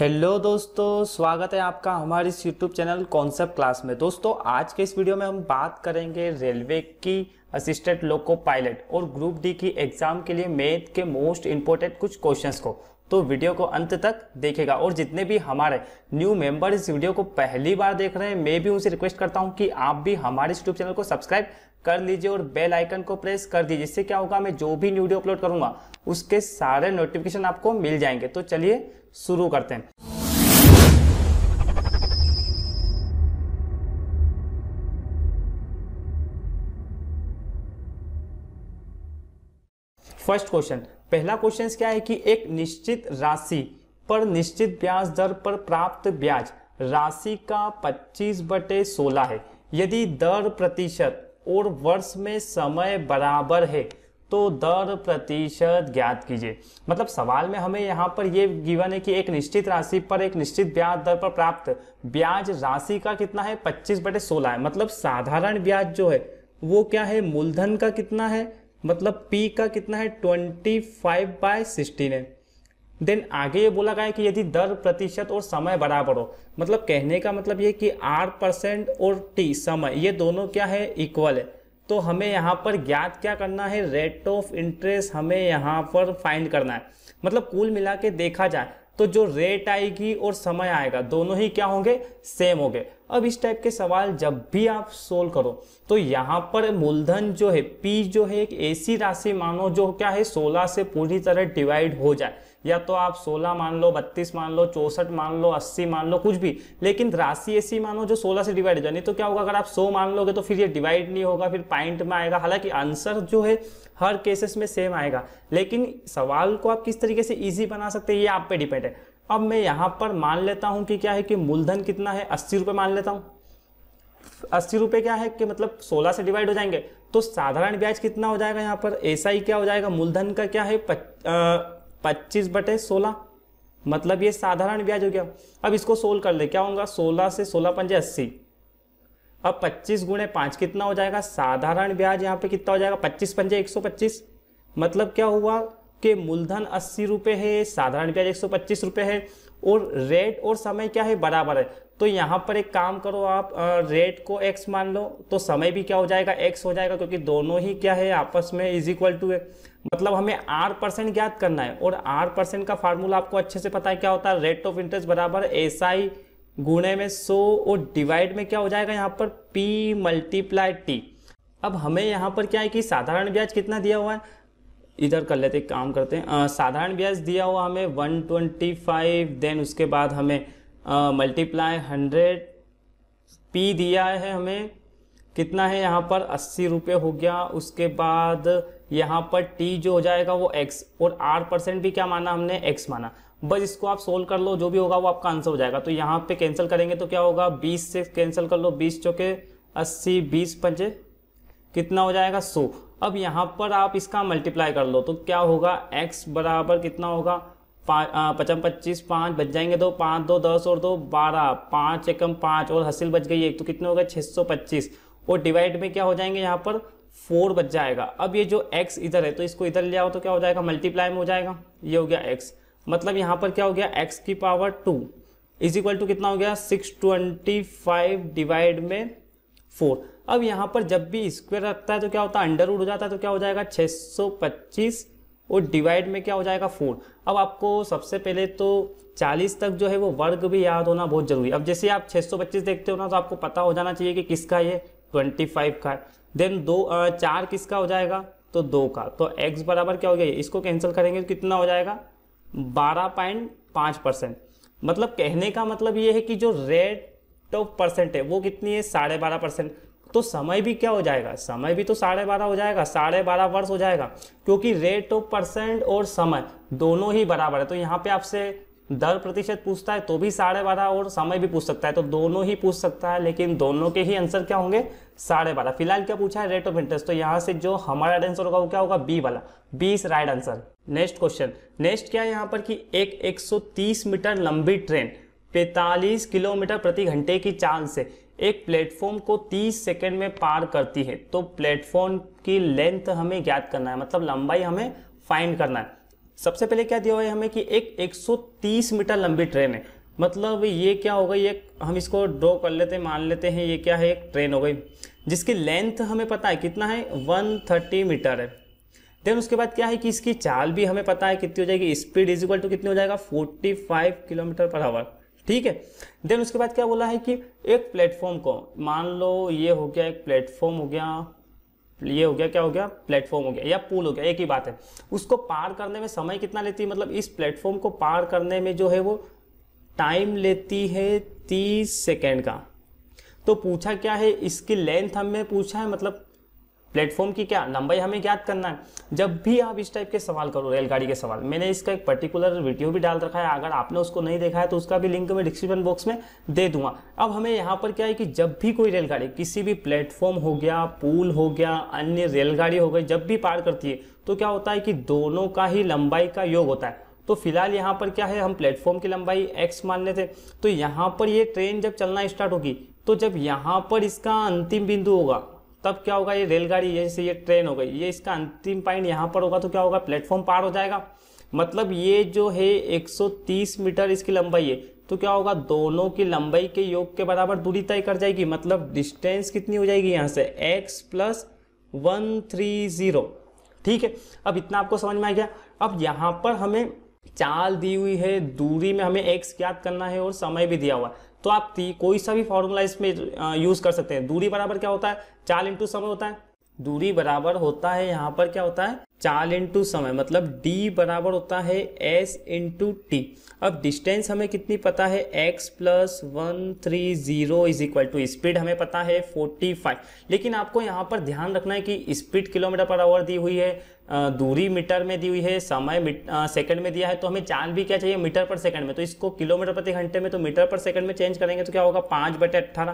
Hello दोस्तों, स्वागत है आपका हमारे इस यूट्यूब चैनल कॉन्सेप्ट क्लास में। दोस्तों, आज के इस वीडियो में हम बात करेंगे रेलवे की असिस्टेंट लोको पायलट और ग्रुप डी की एग्ज़ाम के लिए मैथ के मोस्ट इंपॉर्टेंट कुछ क्वेश्चंस को। तो वीडियो को अंत तक देखेगा और जितने भी हमारे न्यू मेंबर इस वीडियो को पहली बार देख रहे हैं, मैं भी उनसे रिक्वेस्ट करता हूँ कि आप भी हमारे यूट्यूब चैनल को सब्सक्राइब कर लीजिए और बेल आइकन को प्रेस कर दीजिए। इससे क्या होगा, मैं जो भी वीडियो अपलोड करूँगा, उसके सारे नोटिफिकेशन आपको मिल जाएँगे। तो चलिए शुरू करते हैं। फ़र्स्ट क्वेश्चन पहला क्वेश्चन क्या है कि एक निश्चित राशि पर निश्चित ब्याज दर पर प्राप्त ब्याज, राशि का 25 बटे सोलह है। यदि दर प्रतिशत और वर्ष में समय बराबर है तो दर प्रतिशत ज्ञात कीजिए। मतलब सवाल में हमें यहाँ पर यह गिवन है कि एक निश्चित राशि पर एक निश्चित ब्याज दर पर प्राप्त ब्याज राशि का कितना है? 25 बटे सोलह है। मतलब साधारण ब्याज जो है, वो क्या है? मूलधन का कितना है? मतलब पी का कितना है? 25 फाइव बाय सिक्सटीन है। देन आगे ये बोला गया है कि यदि दर प्रतिशत और समय बराबर हो मतलब कहने का मतलब ये कि आर परसेंट और टी समय, ये दोनों क्या है? इक्वल है। तो हमें यहाँ पर ज्ञात क्या करना है? रेट ऑफ़ इंटरेस्ट हमें यहाँ पर फाइंड करना है। मतलब कुल मिला के देखा जाए तो जो रेट आएगी और समय आएगा, दोनों ही क्या होंगे? सेम होंगे। अब इस टाइप के सवाल जब भी आप सोल्व करो तो यहाँ पर मूलधन जो है पी जो है, एक ऐसी राशि मानो जो क्या है? 16 से पूरी तरह डिवाइड हो जाए। या तो आप 16 मान लो 32 मान लो, चौसठ मान लो 80 मान लो, कुछ भी। लेकिन राशि ऐसी मानो जो 16 से डिवाइड हो जाए, नहीं तो क्या होगा? अगर आप 100 मान लोगे तो फिर ये डिवाइड नहीं होगा, फिर पॉइंट में आएगा। हालाँकि आंसर जो है, हर केसेस में सेम आएगा। लेकिन सवाल को आप किस तरीके से ईजी बना सकते हैं, ये आप पे डिपेंड है। अब मैं यहाँ पर मान लेता हूँ कि क्या है कि मूलधन कितना है? अस्सी रुपये मान लेता हूँ। अस्सी रुपये क्या है कि मतलब सोलह से डिवाइड हो जाएँगे। तो साधारण ब्याज कितना हो जाएगा यहाँ पर? ऐसा ही क्या हो जाएगा? मूलधन का क्या है? पच्चीस बटे सोलह। मतलब ये साधारण ब्याज हो गया। अब इसको सोल्व कर ले, क्या होगा? सोलह से सोलह पंजे अस्सी। अब पच्चीस गुणे पाँच कितना हो जाएगा? साधारण ब्याज यहाँ पे कितना हो जाएगा? पच्चीस पंजे एक सौ पच्चीस। मतलब क्या हुआ कि मूलधन अस्सी रुपये है, साधारण ब्याज एक सौ पच्चीस रुपये है, और रेट और समय क्या है? बराबर है। तो यहाँ पर एक काम करो आप रेट को एक्स मान लो तो समय भी क्या हो जाएगा? एक्स हो जाएगा, क्योंकि दोनों ही क्या है? आपस में इज़ इक्वल टू है। मतलब हमें आर परसेंट ज्ञात करना है और आर परसेंट का फार्मूला आपको अच्छे से पता है क्या होता है? रेट ऑफ़ इंटरेस्ट बराबर एस आई गुणे में सो और डिवाइड में क्या हो जाएगा यहाँ पर? पी मल्टीप्लाई टी अब हमें यहाँ पर क्या है कि साधारण ब्याज कितना दिया हुआ है? इधर कर लेते काम करते हैं। साधारण ब्याज दिया हुआ हमें 125 देन उसके बाद हमें मल्टीप्लाई हंड्रेड पी दिया है हमें, कितना है यहाँ पर? अस्सी रुपये हो गया। उसके बाद यहाँ पर टी जो हो जाएगा वो एक्स और आठ परसेंट भी क्या माना हमने? एक्स माना। बस इसको आप सोल्व कर लो, जो भी होगा वो आपका आंसर हो जाएगा। तो यहाँ पे कैंसिल करेंगे तो क्या होगा? बीस से कैंसिल कर लो, बीस चौके अस्सी, बीस पंचे कितना हो जाएगा? सौ। अब यहाँ पर आप इसका मल्टीप्लाई कर लो तो क्या होगा? X बराबर कितना होगा? पचम पच्चीस, पाँच, बच जाएँगे दो, पाँच, दो, दस और दो, बारह। पाँच एकम पाँच और हसील बच गई एक तो कितने हो गए? छः सौ पच्चीस। और डिवाइड में क्या हो जाएँगे यहाँ पर? फोर बच जाएगा। अब ये जो x इधर है तो इसको इधर ले आओ तो क्या हो जाएगा? मल्टीप्लाई में हो जाएगा। ये हो गया x मतलब यहाँ पर क्या हो गया? x की power two is equal to कितना हो गया? सिक्स ट्वेंटी फाइव डिवाइड में फोर अब यहाँ पर जब भी स्क्वायर रखता है तो क्या होता है? अंडर हो जाता है तो क्या हो जाएगा? 625 और डिवाइड में क्या हो जाएगा? फोर अब आपको सबसे पहले तो 40 तक जो है वो वर्ग भी याद होना बहुत ज़रूरी अब जैसे आप 625 देखते हो ना तो आपको पता हो जाना चाहिए कि किसका ये 25 का है। देन दो आ, चार किसका हो जाएगा? तो दो का। तो x बराबर क्या हो गया? इसको कैंसिल करेंगे तो कितना हो जाएगा? बारह पॉइंट पाँच परसेंट। मतलब कहने का मतलब ये है कि जो रेट ऑफ़ परसेंट है वो कितनी है? साढ़े बारह परसेंट। तो समय भी क्या हो जाएगा? समय भी तो साढ़े बारह हो जाएगा। साढ़े बारह वर्ष हो जाएगा। क्योंकि रेट ऑफ़ परसेंट और समय दोनों ही बराबर है। तो यहाँ पे आपसे दर प्रतिशत पूछता है तो भी साढ़े बारह और समय भी पूछ सकता है तो दोनों ही पूछ सकता है, लेकिन दोनों के ही आंसर क्या होंगे? साढ़े बारह। फ़िलहाल क्या पूछा है? रेट ऑफ़ इंटरेस्ट तो यहाँ से जो हमारा आंसर होगा वो क्या होगा? बी वाला। B is right answer next question next क्या है यहाँ पर कि एक 130 मीटर लंबी ट्रेन 45 किलोमीटर प्रति घंटे की चाल से एक प्लेटफॉर्म को 30 सेकंड में पार करती है। तो प्लेटफॉर्म की लेंथ हमें ज्ञात करना है मतलब लंबाई हमें फाइंड करना है। सबसे पहले क्या दिया हुआ है हमें कि एक 130 मीटर लंबी ट्रेन है। मतलब ये क्या हो गई एक हम इसको ड्रॉ कर लेते हैं, मान लेते हैं, ये क्या है, एक ट्रेन हो गई। जिसकी लेंथ हमें पता है कितना है 130 मीटर है। देन उसके बाद क्या है कि इसकी चाल भी हमें पता है कितनी हो जाएगी, स्पीड इज़ इक्वल टू कितनी हो जाएगा 45 किलोमीटर पर आवर ठीक है? देन उसके बाद क्या बोला है कि एक प्लेटफॉर्म को, मान लो ये हो गया, एक प्लेटफॉर्म हो गया ये हो गया, क्या हो गया? प्लेटफॉर्म हो गया या पुल हो गया, एक ही बात है। उसको पार करने में समय कितना लेती है? मतलब इस प्लेटफॉर्म को पार करने में जो है वो टाइम लेती है तीस सेकेंड का। तो पूछा क्या है? इसकी लेंथ हमें पूछा है मतलब प्लेटफॉर्म की क्या लंबाई हमें ज्ञात करना है? जब भी आप इस टाइप के सवाल करो, रेलगाड़ी के सवाल, मैंने इसका एक पर्टिकुलर वीडियो भी डाल रखा है, अगर आपने उसको नहीं देखा है तो उसका भी लिंक मैं डिस्क्रिप्शन बॉक्स में दे दूँगा। अब हमें यहाँ पर क्या है कि जब भी कोई रेलगाड़ी, किसी भी प्लेटफॉर्म हो गया, पुल हो गया, अन्य रेलगाड़ी हो गई, जब भी पार करती है तो क्या होता है कि दोनों का ही लंबाई का योग होता है। तो फ़िलहाल यहाँ पर क्या है, हम प्लेटफॉर्म की लंबाई एक्स मान लेते तो यहाँ पर ये ट्रेन जब चलना स्टार्ट होगी तो जब यहाँ पर इसका अंतिम बिंदु होगा तब क्या होगा? ये रेलगाड़ी जैसे ये ट्रेन हो गई। ये इसका अंतिम पॉइंट यहाँ पर होगा तो क्या होगा? प्लेटफॉर्म पार हो जाएगा। मतलब ये जो है 130 मीटर इसकी लंबाई है तो क्या होगा? दोनों की लंबाई के योग के बराबर दूरी तय कर जाएगी। मतलब डिस्टेंस कितनी हो जाएगी यहाँ से? x plus one three zero. ठीक है? अब इतना आपको समझ में आ गया। अब यहाँ पर हमें चाल दी हुई है। दूरी में हमें x ज्ञात करना है और समय भी दिया हुआ है। तो आप कोई सा भी फॉर्मूला इसमें यूज़ कर सकते हैं। दूरी बराबर क्या होता है? चाल इंटू समय होता है। दूरी बराबर होता है, यहाँ पर क्या होता है? चाल इंटू समय मतलब d बराबर होता है s इंटू टी अब डिस्टेंस हमें कितनी पता है? x plus one three zero is equal to speed हमें पता है 45 लेकिन आपको यहाँ पर ध्यान रखना है कि स्पीड किलोमीटर पर आवर दी हुई है दूरी मीटर में दी हुई है, समय सेकंड में दिया है तो हमें चाल भी क्या चाहिए? मीटर पर सेकंड में। तो इसको किलोमीटर प्रति घंटे में तो मीटर पर सेकंड में चेंज करेंगे तो क्या होगा? पाँच बटे अट्ठारह।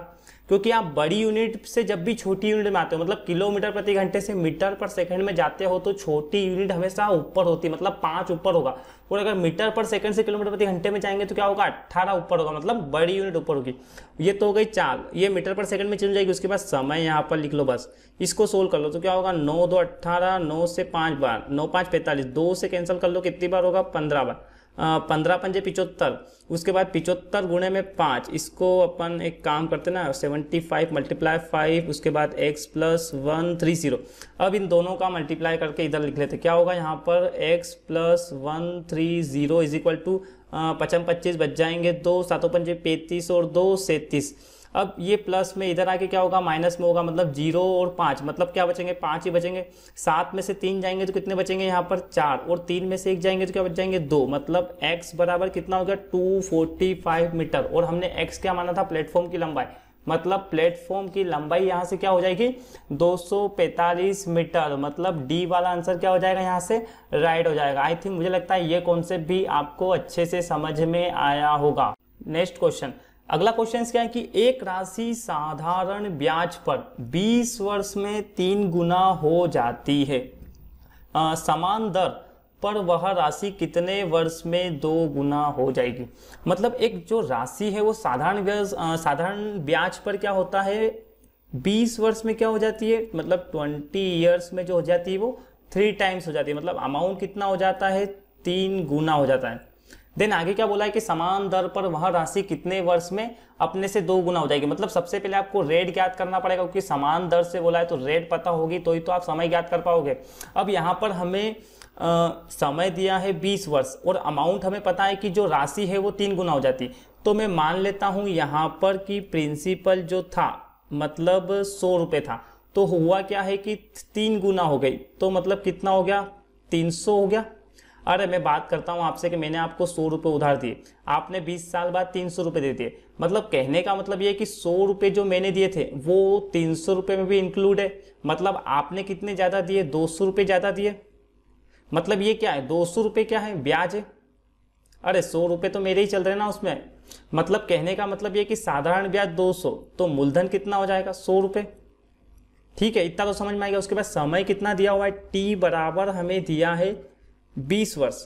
क्योंकि आप बड़ी यूनिट से जब भी छोटी यूनिट में आते हो मतलब किलोमीटर प्रति घंटे से मीटर पर सेकंड में जाते हो तो छोटी यूनिट हमेशा ऊपर होती है मतलब पाँच ऊपर होगा। और अगर मीटर पर सेकंड से किलोमीटर प्रति घंटे में जाएँगे तो क्या होगा? अट्ठारह ऊपर होगा मतलब बड़ी यूनिट ऊपर होगी। ये तो हो गई चाल ये मीटर पर सेकंड में चल जाएगी, उसके बाद समय यहाँ पर लिख लो बस। इसको सोल्व कर लो तो क्या होगा? नौ दो अट्ठारह, नौ से पाँच बार, नौ पाँच पैंतालीस, दो से कैंसिल कर लो, कितनी बार होगा? पंद्रह बार। पंद्रह पंजे पिचहत्तर उसके बाद पिचहत्तर गुणे में पाँच, इसको अपन एक काम करते ना, सेवेंटी फाइव मल्टीप्लाई फाइव उसके बाद x plus one three zero अब इन दोनों का मल्टीप्लाई करके इधर लिख लेते क्या होगा यहाँ पर? X plus one three zero is equal to पचम पच्चीस बच जाएँगे दो, सातों पंजे पैंतीस और दो, सैंतीस। अब ये प्लस में इधर आके क्या होगा? माइनस में होगा मतलब ज़ीरो और पाँच। मतलब क्या बचेंगे? पाँच ही बचेंगे। सात में से तीन जाएँगे तो कितने बचेंगे यहाँ पर? चार। और तीन में से एक जाएँगे तो क्या बच जाएँगे? दो। मतलब एक्स बराबर कितना हो गया? Two forty five metre. और हमने एक्स क्या माना था? प्लेटफॉर्म की लंबाई। मतलब प्लेटफॉर्म की लंबाई यहाँ से क्या हो जाएगी? 245 मीटर। मतलब डी वाला आंसर क्या हो जाएगा? यहाँ से राइट हो जाएगा। आई थिंक मुझे लगता है ये कॉन्सेप्ट भी आपको अच्छे से समझ में आया होगा। नेक्स्ट क्वेश्चन अगला क्वेश्चन क्या है कि एक राशि साधारण ब्याज पर 20 वर्ष में तीन गुना हो जाती है। आ, समान दर पर वह राशि कितने वर्ष में दो गुना हो जाएगी? मतलब एक जो राशि है वो साधारण ब्याज साधारण ब्याज पर क्या होता है? 20 वर्ष में क्या हो जाती है? मतलब 20 इयर्स में जो हो जाती है वो थ्री टाइम्स हो जाती है। मतलब अमाउंट कितना हो जाता है? तीन गुना हो जाता है। देन आगे क्या बोला है कि समान दर पर वह राशि कितने वर्ष में अपने से दो गुना हो जाएगी? मतलब सबसे पहले आपको रेट ज्ञात करना पड़ेगा क्योंकि समान दर से बोला है तो रेट पता होगी तो ही तो आप समय ज्ञात कर पाओगे। अब यहाँ पर हमें आ, समय दिया है बीस वर्ष और अमाउंट हमें पता है कि जो राशि है वो तीन गुना हो जाती। तो मैं मान लेता हूँ यहाँ पर कि प्रिंसिपल जो था मतलब सौ रुपये था तो हुआ क्या है कि तीन गुना हो गई। तो मतलब कितना हो गया? तीन सौ हो गया। अरे मैं बात करता हूँ आपसे कि मैंने आपको सौ रुपये उधार दिए। आपने बीस साल बाद तीन सौ रुपये दे दिए। मतलब कहने का मतलब ये कि सौ रुपये जो मैंने दिए थे, वो तीन सौ रुपये में भी इंक्लूड है। मतलब आपने कितने ज़्यादा दिए? दो सौ रुपये ज़्यादा दिए। मतलब ये क्या है? दो सौ रुपये क्या है? ब्याज है। अरे सौ रुपये तो मेरे ही चल रहे ना उसमें। मतलब कहने का मतलब ये कि साधारण ब्याज दो सौ तो मूलधन कितना हो जाएगा? सौ रुपये ठीक है, इतना तो समझ में आएगा। उसके बाद समय कितना दिया हुआ है? टी बराबर हमें दिया है बीस वर्ष।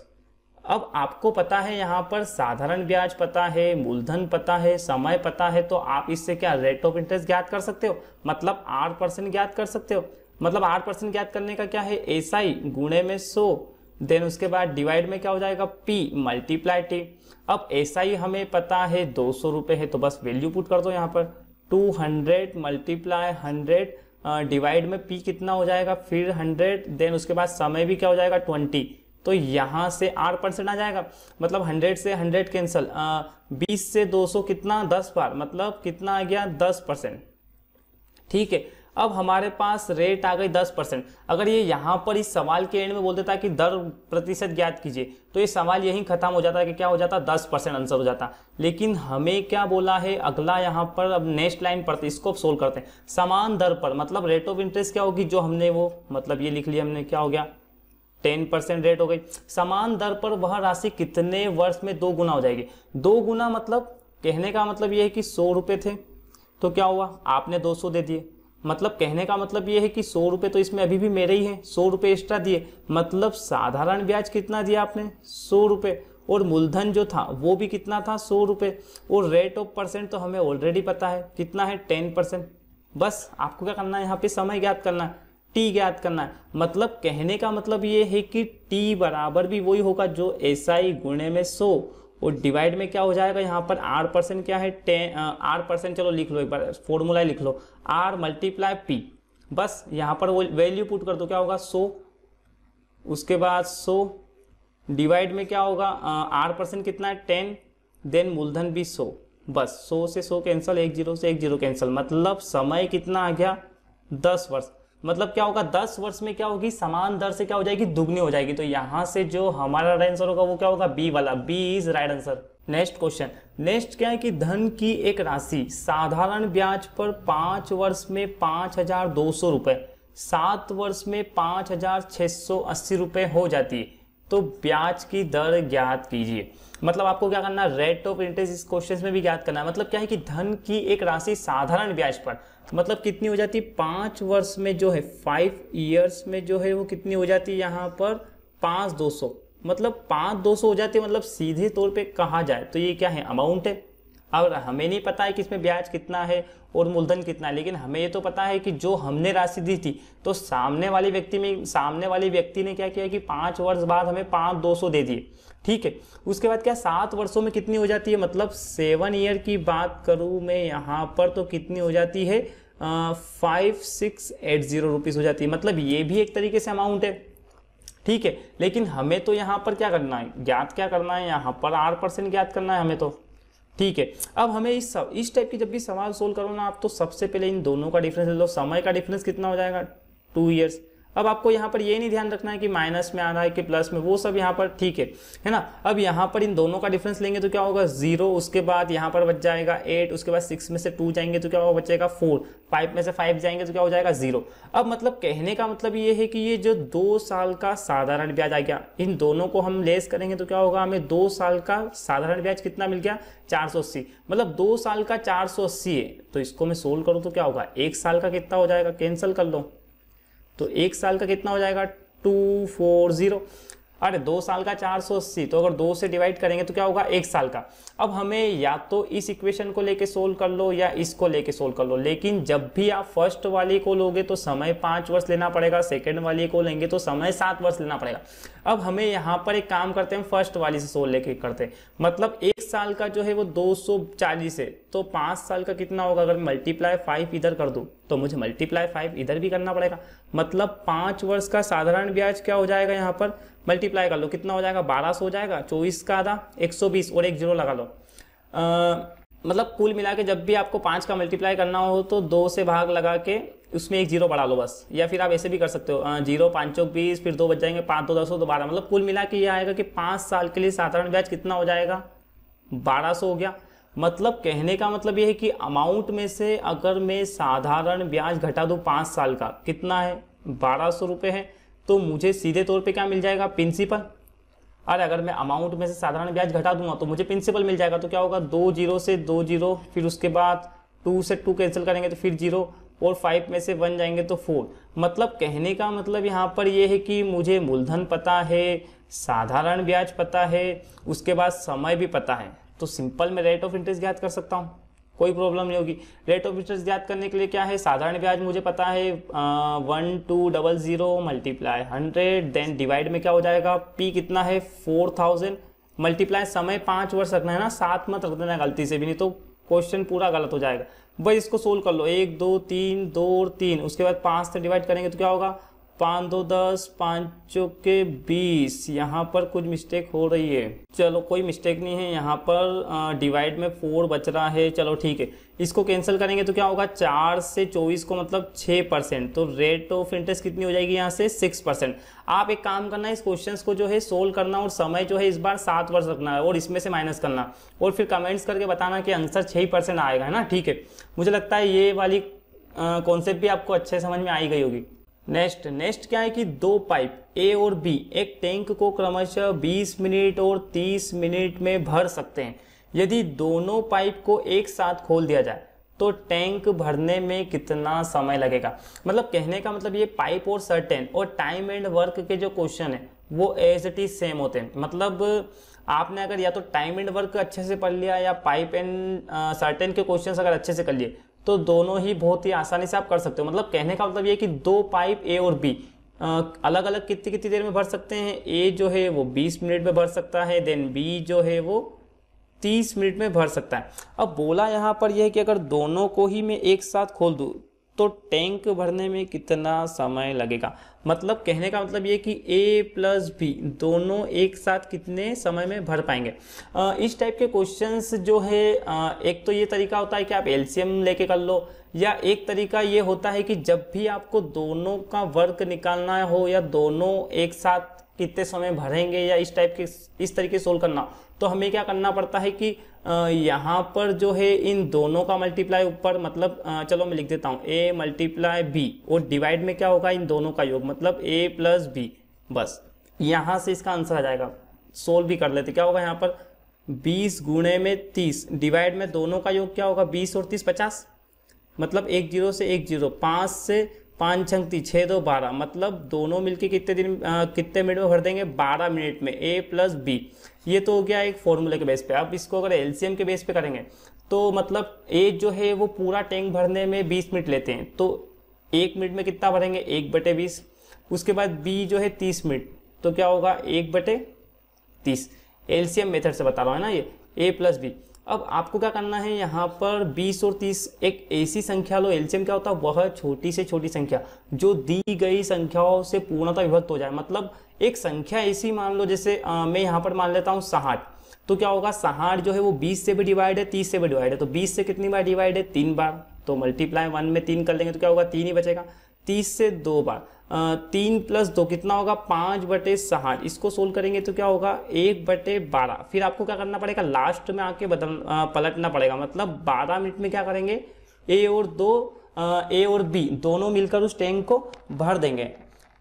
अब आपको पता है यहाँ पर साधारण ब्याज पता है, मूलधन पता है, समय पता है तो आप इससे क्या रेट ऑफ़ इंटरेस्ट ज्ञात कर सकते हो? मतलब आठ परसेंट ज्ञात कर सकते हो? मतलब आठ परसेंट ज्ञात करने का क्या है? एस आई गुणे में सो देन उसके बाद डिवाइड में क्या हो जाएगा? पी मल्टीप्लाई टी अब ऐसा ही हमें पता है दो सौ रुपये है तो बस वैल्यू पुट कर दो यहाँ पर। Two hundred multiply hundred divide में पी कितना हो जाएगा? फिर हंड्रेड देन उसके बाद समय भी क्या हो जाएगा? ट्वेंटी तो यहाँ से आठ परसेंट आ जाएगा। मतलब हंड्रेड से हंड्रेड कैंसल बीस से दो सौ कितना? दस बार। मतलब कितना आ गया? दस परसेंट। ठीक है, अब हमारे पास रेट आ गई दस परसेंट। अगर ये यहाँ पर इस सवाल के एंड में बोल देता कि दर प्रतिशत ज्ञात कीजिए तो ये सवाल यही खत्म हो जाता कि क्या हो जाता? दस परसेंट आंसर हो जाता। लेकिन हमें क्या बोला है? अगला यहाँ पर अब नेक्स्ट लाइन पढ़ते इसको सोल्व करते हैं। समान दर पर मतलब रेट ऑफ़ इंटरेस्ट क्या होगी? जो हमने वो मतलब ये लिख लिया हमने, क्या हो गया? टेन परसेंट रेट हो गई। समान दर पर वह राशि कितने वर्ष में दो गुना हो जाएगी? दो गुना मतलब कहने का मतलब ये है कि सौ रुपये थे। तो क्या हुआ? आपने दो सौ दे दिए। मतलब कहने का मतलब ये है कि सौ रुपये तो इसमें अभी भी मेरे ही हैं। सौ रुपये एक्स्ट्रा दिए। मतलब साधारण ब्याज कितना दिया आपने? सौ रुपये और मूलधन जो था, वो भी कितना था? सौ रुपये और रेट ऑफ़ परसेंट तो हमें ऑलरेडी पता है। कितना है? Ten percent. बस, आपको क्या करना है? यहाँ पे समय ज्ञात करना है। टी ज्ञात करना है। मतलब कहने का मतलब ये है कि टी बराबर भी वही होगा जो एस आई गुणे में सो। और डिवाइड में क्या हो जाएगा? यहाँ पर आर परसेंट क्या है? टेन आर परसेंट चलो लिख लो एक बार फॉर्मूला लिख लो। आर मल्टीप्लाई पी बस यहाँ पर वो वैल्यू पुट कर दो, क्या होगा? सो। उसके बाद सो। डिवाइड में क्या होगा? आर परसेंट कितना है? टेन देन मूलधन भी सो। बस, सो से सो कैंसिल एक ज़ीरो से एक ज़ीरो कैंसिल मतलब समय कितना आ गया? दस वर्ष। मतलब क्या होगा, दस वर्ष में क्या होगी, समान दर से क्या हो जाएगी, दुगनी हो जाएगी। तो यहाँ से जो हमारा राइट आंसर होगा, वो क्या होगा बी वाला। B is right answer next question next क्या है कि धन की एक राशि, साधारण ब्याज पर पाँच वर्ष में पाँच हज़ार दो सौ रुपए, सात वर्ष में पाँच हज़ार छह सौ अस्सी रुपए हो जाती है। तो ब्याज की दर ज्ञात कीजिए। मतलब आपको क्या करना है रेट ऑफ़ इंटरेस्ट इस क्वेश्चन में भी ज्ञात करना है। मतलब क्या है कि धन की एक राशि, साधारण ब्याज पर मतलब कितनी हो जाती? है पाँच वर्ष में जो है फाइव ईयर्स में जो है वो कितनी हो जाती है यहाँ पर? पाँच दो सौ। मतलब पाँच दो सौ हो जाती है मतलब सीधे तौर पे कहा जाए? तो ये क्या है? अमाउंट है। अब हमें नहीं पता है कि इसमें ब्याज कितना है और मूलधन कितना है, लेकिन हमें ये तो पता है कि जो हमने राशि दी थी तो सामने वाले व्यक्ति में, सामने वाले व्यक्ति ने क्या किया कि पाँच वर्ष बाद हमें पाँच दो सौ दे दिए। ठीक है? उसके बाद क्या सात वर्षों में कितनी हो जाती है? मतलब सेवन ईयर की बात करूँ मैं यहाँ पर तो कितनी हो जाती है? Five six eight zero rupees हो जाती है। मतलब ये भी एक तरीके से अमाउंट है। ठीक है, लेकिन हमें तो यहाँ पर क्या करना है? ज्ञात क्या करना है? यहाँ पर आर परसेंट ज्ञात करना है हमें तो। ठीक है, अब हमें इस सब, इस टाइप की जब भी सवाल सोल्व करो ना आप तो सबसे पहले इन दोनों का डिफरेंस ले लो। समय का डिफरेंस कितना हो जाएगा? टू ईयर्स अब आपको यहाँ पर ये नहीं ध्यान रखना है कि माइनस में आ रहा है कि प्लस में, वो सब यहाँ पर ठीक है है ना? अब यहाँ पर इन दोनों का डिफरेंस लेंगे तो क्या होगा? ज़ीरो उसके बाद यहाँ पर बच जाएगा एट उसके बाद सिक्स में से टू जाएँगे तो क्या होगा बचेगा फोर फाइव में से फाइव जाएँगे तो क्या हो जाएगा? ज़ीरो अब मतलब कहने का मतलब ये है कि ये जो दो साल का साधारण ब्याज आ गया, इन दोनों को हम लेस करेंगे तो क्या होगा? हमें दो साल का साधारण ब्याज कितना मिल गया? चार सौ अस्सी. मतलब दो साल का चार सौ अस्सी है तो इसको मैं सोल्व करूँ तो क्या होगा? एक साल का कितना हो जाएगा? कैंसिल कर लो। तो एक साल का कितना हो जाएगा? Two, four, zero. अरे, दो साल का चार सौ अस्सी तो अगर दो से डिवाइड करेंगे तो क्या होगा? एक साल का। अब हमें या तो इस इक्वेशन को लेके सोल्व कर लो या इसको लेके सोल्व कर लो। लेकिन जब भी आप फ़र्स्ट वाली को लोगे तो समय पाँच वर्ष लेना पड़ेगा सेकेंड वाली को लेंगे तो समय सात वर्ष लेना पड़ेगा। अब हमें यहाँ पर एक काम करते हैं फ़र्स्ट वाली से सोल्व लेके करते हैं। मतलब एक साल का जो है वो दो सौ चालीस है। तो पाँच साल का कितना होगा? अगर मल्टीप्लाई फाइव इधर कर दूँ तो मुझे मल्टीप्लाई फाइव इधर भी करना पड़ेगा। मतलब पाँच वर्ष का साधारण ब्याज क्या हो जाएगा यहाँ पर? मल्टीप्लाई कर लो। कितना हो जाएगा? बारह सौ हो जाएगा। चौबीस का आधा एक सौ बीस और एक ज़ीरो लगा लो। आ, मतलब कुल मिला के जब भी आपको पाँच का मल्टीप्लाई करना हो तो दो से भाग लगा के उसमें एक ज़ीरो बढ़ा लो बस। या फिर आप ऐसे भी कर सकते हो। ज़ीरो पाँच चौक बीस फिर दो बच जाएँगे पाँच दो दस दो बारह। मतलब कुल मिला के ये आएगा कि पाँच साल के लिए साधारण ब्याज कितना हो जाएगा? बारह सौ हो गया। मतलब कहने का मतलब ये है कि अमाउंट में से अगर मैं साधारण ब्याज घटा दूँ पाँच साल का, कितना है? बारह सौ रुपये है तो मुझे सीधे तौर पे क्या मिल जाएगा? प्रिंसिपल अरे, अगर मैं अमाउंट में से साधारण ब्याज घटा दूँगा तो मुझे प्रिंसिपल मिल जाएगा तो क्या होगा? दो ज़ीरो से दो ज़ीरो, फिर उसके बाद टू से टू कैंसिल करेंगे तो फिर ज़ीरो, और फाइव में से वन जाएँगे तो फोर मतलब कहने का मतलब यहाँ पर यह है कि मुझे मूलधन पता है, साधारण ब्याज पता है, उसके बाद समय भी पता है। तो सिंपल मैं रेट ऑफ़ इंटरेस्ट ज्ञात कर सकता हूँ। कोई प्रॉब्लम नहीं होगी। रेट ऑफ़ इंटरेस्ट याद करने के लिए क्या है? साधारण ब्याज मुझे पता है one two double zero multiply hundred then divide में क्या हो जाएगा? पी कितना है? फोर थाउज़ेंड मल्टीप्लाई समय पाँच वर्ष रखना है ना? सात मत रख देना, गलती से भी नहीं तो क्वेश्चन पूरा गलत हो जाएगा। भाई इसको सोल्व कर लो। एक, दो, तीन, दो और तीन। उसके बाद पाँच से डिवाइड करेंगे तो क्या होगा? पाँच दो दस, पाँचों के बीस। यहाँ पर कुछ मिस्टेक हो रही है। चलो, कोई मिस्टेक नहीं है। यहाँ पर डिवाइड में फोर बच रहा है। चलो, ठीक है। इसको कैंसिल करेंगे तो क्या होगा? चार से चौबीस को मतलब छः परसेंट। तो रेट ऑफ़ इंटरेस्ट कितनी हो जाएगी यहाँ से? Six percent. आप एक काम करना है इस क्वेश्चन को जो है सोल्व करना और समय जो है इस बार सात वर्ष रखना है और इसमें से माइनस करना। और फिर कमेंट्स करके बताना कि आंसर छः परसेंट आएगा, है ना? ठीक है। मुझे लगता है ये वाली कॉन्सेप्ट भी आपको अच्छे समझ में आई गई होगी। नेक्स्ट नेक्स्ट क्या है कि दो पाइप, ए और बी, एक टैंक को क्रमशः 20 मिनट और 30 मिनट में भर सकते हैं। यदि दोनों पाइप को एक साथ खोल दिया जाए तो टैंक भरने में कितना समय लगेगा? मतलब कहने का मतलब ये पाइप और सर्टेन और टाइम एंड वर्क के जो क्वेश्चन है, वो एज इट इज़ सेम होते हैं। मतलब आपने अगर या तो टाइम एंड वर्क अच्छे से पढ़ लिया या पाइप एंड सर्टेन के क्वेश्चन अगर अच्छे से कर लिए तो दोनों ही बहुत ही आसानी से आप कर सकते हो। मतलब कहने का मतलब ये कि दो पाइप ए और बी अलग अलग कितनी कितनी देर में भर सकते हैं? ए जो है वो 20 मिनट में भर सकता है, देन बी जो है वो 30 मिनट में भर सकता है। अब बोला यहाँ पर यह है कि अगर दोनों को ही मैं एक साथ खोल दूँ तो टैंक भरने में कितना समय लगेगा? मतलब कहने का मतलब ये कि ए प्लस बी दोनों एक साथ कितने समय में भर पाएँगे? इस टाइप के क्वेश्चंस जो है एक तो ये तरीका होता है कि आप एलसीएम लेके कर लो, या एक तरीका ये होता है कि जब भी आपको दोनों का वर्क निकालना हो या दोनों एक साथ कितने समय भरेंगे या इस टाइप के, इस तरीके से सोल्व करना। तो हमें क्या करना पड़ता है कि यहाँ पर जो है इन दोनों का मल्टीप्लाई ऊपर मतलब चलो मैं लिख देता हूँ ए मल्टीप्लाई बी और डिवाइड में क्या होगा इन दोनों का योग मतलब ए प्लस बी बस। यहाँ से इसका आंसर आ जाएगा। सोल्व भी कर लेते, क्या होगा यहाँ पर? 20 गुणे में 30 डिवाइड में दोनों का योग क्या होगा? 20 और तीस, पचास? मतलब एक ज़ीरो से एक ज़ीरो, पाँच से पाँच छंगती छः दो बारह मतलब दोनों मिलके कितने दिन आ, कितने मिनट में भर देंगे? बारह मिनट में ए प्लस बी ये तो हो गया एक फॉर्मूले के बेस पे। अब इसको अगर एलसीएम के बेस पे करेंगे तो मतलब ए जो है वो पूरा टैंक भरने में बीस मिनट लेते हैं। तो एक मिनट में कितना भरेंगे? एक बटे बीस। उसके बाद बी जो है तीस मिनट। तो क्या होगा? एक बटे तीस। एलसीएम मेथड से बता रहा हूँ ना ये? ए प्लस बी अब आपको क्या करना है यहाँ पर 20 और 30 एक ऐसी संख्या लो एलसीएम क्या होता है वह छोटी से छोटी संख्या जो दी गई संख्याओं से पूर्णतः विभक्त हो जाए। मतलब एक संख्या ऐसी मान लो जैसे आ, मैं यहाँ पर मान लेता हूँ साठ तो क्या होगा साठ जो है वो 20 से भी डिवाइड है 30 से भी डिवाइड है तो 20 से कितनी बार डिवाइड है तीन बार तो मल्टीप्लाई वन में तीन कर लेंगे तो क्या होगा तीन ही बचेगा। तीस से दो बार। तीन प्लस दो कितना होगा? पाँच बटे साठ इसको सोल्व करेंगे तो क्या होगा? एक बटे बारह। फिर आपको क्या करना पड़ेगा? लास्ट में आके बदल पलटना पड़ेगा। मतलब बारह मिनट में क्या करेंगे? ए और दो ए और बी, दोनों मिलकर उस टैंक को भर देंगे।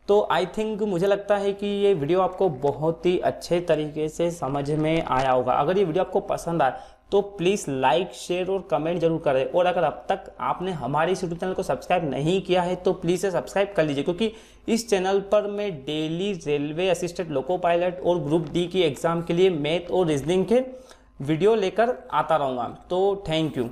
तो आई थिंक मुझे लगता है कि ये वीडियो आपको बहुत ही अच्छे तरीके से समझ में आया होगा। अगर ये वीडियो आपको पसंद आए तो प्लीज़ लाइक शेयर और कमेंट ज़रूर करें। और अगर अब तक आपने हमारे इस यूट्यूब चैनल को सब्सक्राइब नहीं किया है तो प्लीज़ से सब्सक्राइब कर लीजिए, क्योंकि इस चैनल पर मैं daily railway assistant loco pilot और ग्रुप डी की एग्ज़ाम के लिए मैथ और रीजनिंग के वीडियो लेकर आता रहूँगा। तो थैंक यू